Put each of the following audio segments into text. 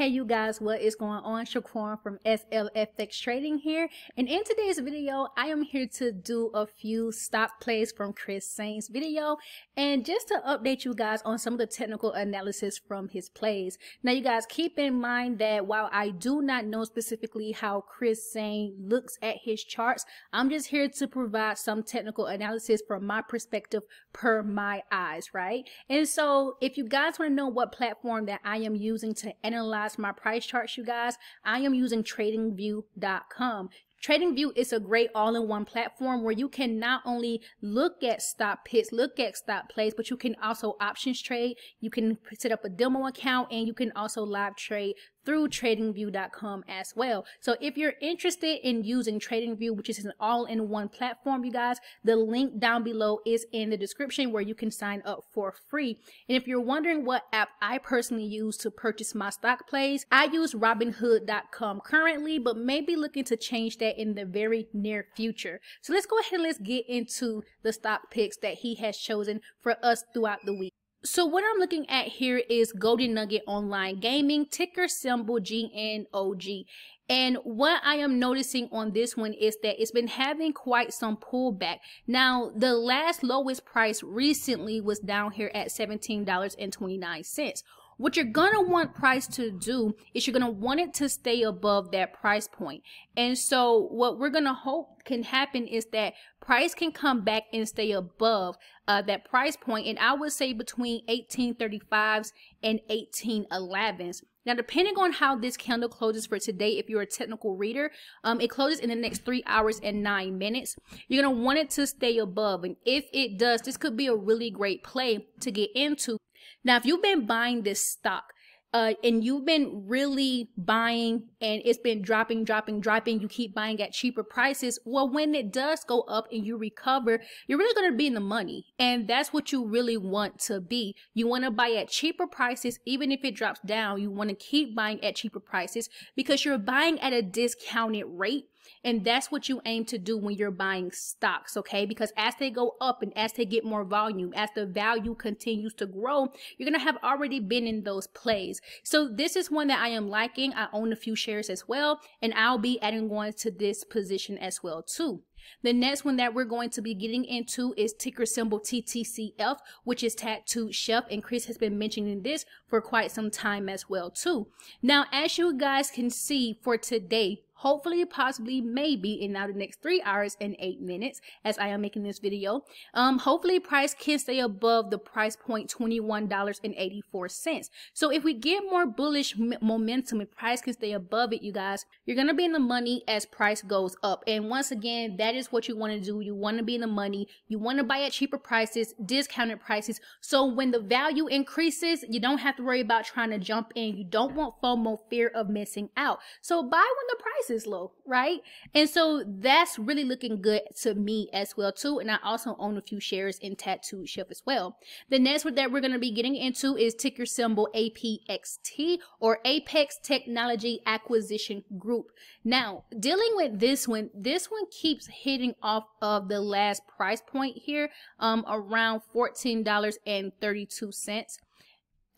Hey you guys, what is going on? Shaquan from SLFX Trading here. And in today's video, I am here to do a few stop plays from Chris Sain's video and just to update you guys on some of the technical analysis from his plays. Now you guys keep in mind that while I do not know specifically how Chris Sain looks at his charts, I'm just here to provide some technical analysis from my perspective per my eyes, right? And so if you guys want to know what platform that I am using to analyze my price charts, you guys, I am using tradingview.com. TradingView is a great all-in-one platform where you can not only look at stop pits, look at stop plays, but you can also options trade. You can set up a demo account and you can also live trade through tradingview.com as well. So if you're interested in using TradingView, which is an all-in-one platform, you guys, the link down below is in the description where you can sign up for free. And if you're wondering what app I personally use to purchase my stock plays, I use robinhood.com currently, but maybe looking to change that in the very near future. So let's go ahead and let's get into the stock picks that he has chosen for us throughout the week. So what I'm looking at here is Golden Nugget Online Gaming, ticker symbol GNOG. And what I am noticing on this one is that it's been having quite some pullback. Now, the last lowest price recently was down here at $17.29. What you're gonna want price to do is you're gonna want it to stay above that price point. And so what we're gonna hope can happen is that price can come back and stay above uh, that price point. And I would say between 1835s and 1811s. Now, depending on how this candle closes for today, if you're a technical reader, um, it closes in the next three hours and nine minutes. You're going to want it to stay above. And if it does, this could be a really great play to get into now, if you've been buying this stock, uh, and you've been really buying and it's been dropping, dropping, dropping, you keep buying at cheaper prices. Well, when it does go up and you recover, you're really going to be in the money. And that's what you really want to be. You want to buy at cheaper prices. Even if it drops down, you want to keep buying at cheaper prices because you're buying at a discounted rate and that's what you aim to do when you're buying stocks, okay? Because as they go up and as they get more volume, as the value continues to grow, you're going to have already been in those plays. So this is one that I am liking. I own a few shares as well, and I'll be adding one to this position as well too. The next one that we're going to be getting into is ticker symbol TTCF, which is Tattooed Chef, and Chris has been mentioning this for quite some time as well too. Now, as you guys can see for today, hopefully, possibly, maybe in now the next three hours and eight minutes as I am making this video. Um, hopefully price can stay above the price point $21.84. cents. So if we get more bullish momentum and price can stay above it, you guys, you're to be in the money as price goes up. And once again, that is what you want to do. You want to be in the money. You want to buy at cheaper prices, discounted prices. So when the value increases, you don't have to worry about trying to jump in. You don't want FOMO, fear of missing out. So buy when the price is low, right? And so that's really looking good to me as well too. And I also own a few shares in Tattoo Chef as well. The next one that we're going to be getting into is ticker symbol APXT or Apex Technology Acquisition Group. Now, dealing with this one, this one keeps hitting off of the last price point here, um, around $14.32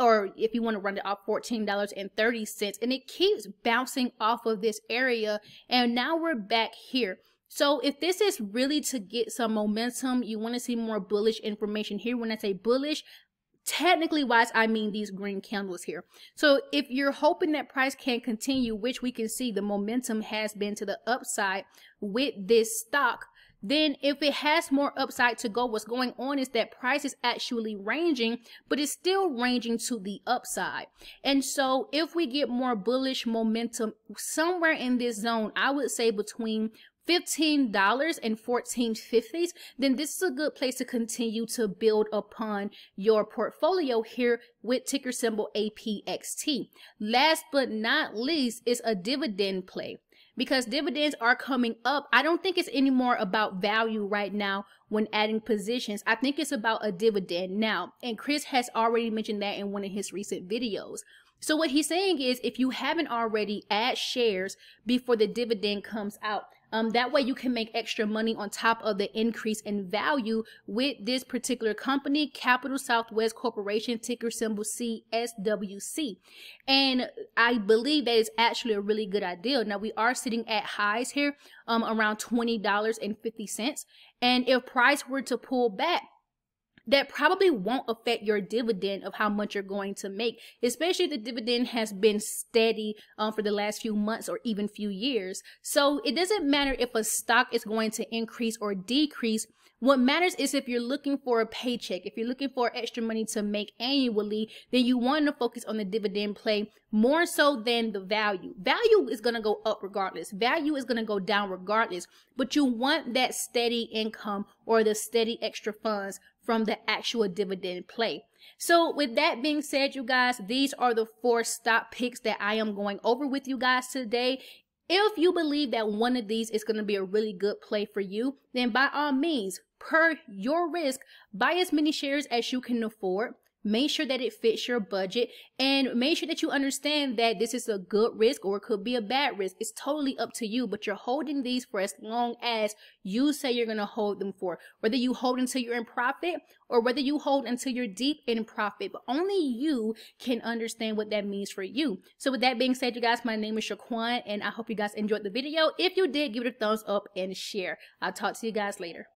or if you want to run it off $14.30 and it keeps bouncing off of this area and now we're back here. So if this is really to get some momentum you want to see more bullish information here. When i say bullish technically wise i mean these green candles here so if you're hoping that price can continue which we can see the momentum has been to the upside with this stock then if it has more upside to go, what's going on is that price is actually ranging, but it's still ranging to the upside. And so if we get more bullish momentum somewhere in this zone, I would say between $15 and 14.50s, then this is a good place to continue to build upon your portfolio here with ticker symbol APXT. Last but not least is a dividend play because dividends are coming up. I don't think it's anymore about value right now when adding positions. I think it's about a dividend now. And Chris has already mentioned that in one of his recent videos. So what he's saying is if you haven't already add shares before the dividend comes out, Um, that way you can make extra money on top of the increase in value with this particular company, Capital Southwest Corporation, ticker symbol CSWC. And I believe that is actually a really good idea. Now we are sitting at highs here, um, around $20.50. And if price were to pull back, that probably won't affect your dividend of how much you're going to make, especially if the dividend has been steady um, for the last few months or even few years. So it doesn't matter if a stock is going to increase or decrease. What matters is if you're looking for a paycheck, if you're looking for extra money to make annually, then you want to focus on the dividend play more so than the value. Value is going to go up regardless. Value is going to go down regardless, but you want that steady income or the steady extra funds from the actual dividend play. So with that being said, you guys, these are the four stock picks that I am going over with you guys today. If you believe that one of these is going to be a really good play for you, then by all means, per your risk, buy as many shares as you can afford. Make sure that it fits your budget and make sure that you understand that this is a good risk or it could be a bad risk. It's totally up to you, but you're holding these for as long as you say you're going to hold them for. Whether you hold until you're in profit or whether you hold until you're deep in profit, but only you can understand what that means for you. So with that being said, you guys, my name is Shaquan and I hope you guys enjoyed the video. If you did, give it a thumbs up and share. I'll talk to you guys later.